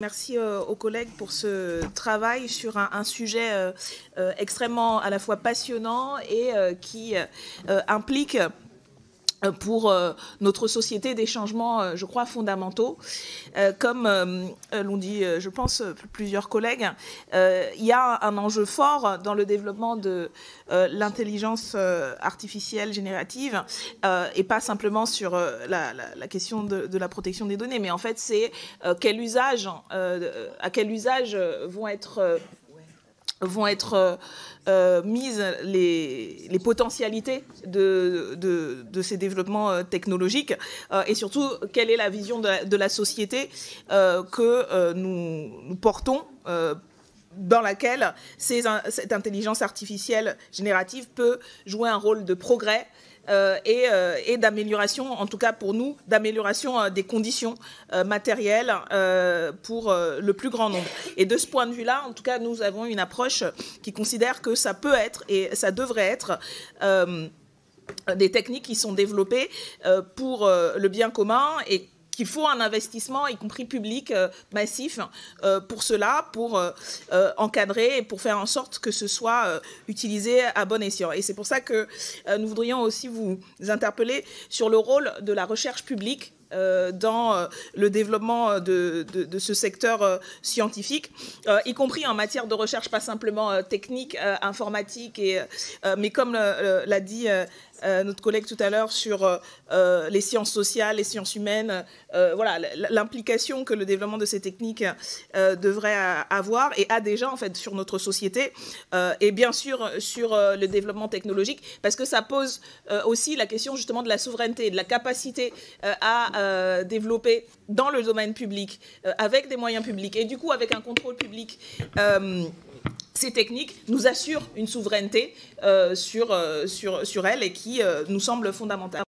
Merci euh, aux collègues pour ce travail sur un, sujet euh, euh, extrêmement à la fois passionnant et qui implique pour euh, notre société des changements, euh, je crois, fondamentaux. Comme l'ont dit, je pense, plusieurs collègues, il y a un enjeu fort dans le développement de l'intelligence artificielle générative, et pas simplement sur la, question de, de, la protection des données, mais en fait, c'est quel usage, à quel usage vont être vont être euh, euh, mises les, potentialités de, ces développements euh, technologiques et surtout quelle est la vision de la, société que nous, portons dans laquelle cette intelligence artificielle générative peut jouer un rôle de progrès euh, euh, et, d'amélioration, en tout cas pour nous, d'amélioration euh, des conditions matérielles pour le plus grand nombre. Et de ce point de vue-là, en tout cas, nous avons une approche qui considère que ça peut être et ça devrait être des techniques qui sont développées pour le bien commun et qu'il faut un investissement, y compris public, euh, massif, euh, pour cela, pour euh, encadrer et pour faire en sorte que ce soit utilisé à bon escient. Et c'est pour ça que nous voudrions aussi vous interpeller sur le rôle de la recherche publique dans euh, le développement de, de, ce secteur euh, scientifique, y compris en matière de recherche, pas simplement technique, informatique, mais comme l'a dit notre collègue tout à l'heure sur les sciences sociales, les sciences humaines, voilà l'implication que le développement de ces techniques devrait avoir et a déjà en fait sur notre société et bien sûr sur le développement technologique parce que ça pose aussi la question justement de la souveraineté, de la capacité à euh, développer dans le domaine public, euh, avec des moyens publics et du coup avec un contrôle public euh, ces techniques nous assurent une souveraineté sur, sur, sur elles et qui nous semble fondamentale.